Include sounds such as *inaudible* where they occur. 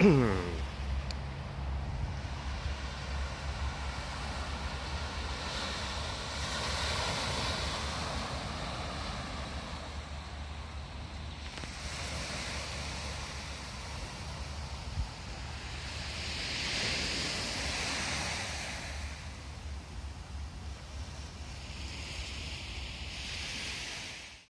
Hmm. *clears throat*